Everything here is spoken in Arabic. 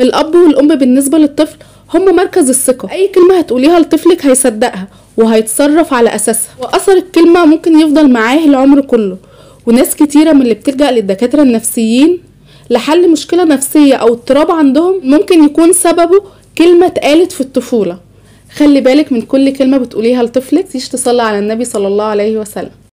الأب والأم بالنسبة للطفل هم مركز الثقة. أي كلمة هتقوليها لطفلك هيصدقها وهيتصرف على أساسها. وأثر الكلمة ممكن يفضل معاه العمر كله. وناس كتيرة من اللي بتلجأ للدكاترة النفسيين لحل مشكلة نفسية أو اضطراب عندهم ممكن يكون سببه كلمة اتقالت في الطفولة. خلي بالك من كل كلمة بتقوليها لطفلك. تيجي تصلي على النبي صلى الله عليه وسلم.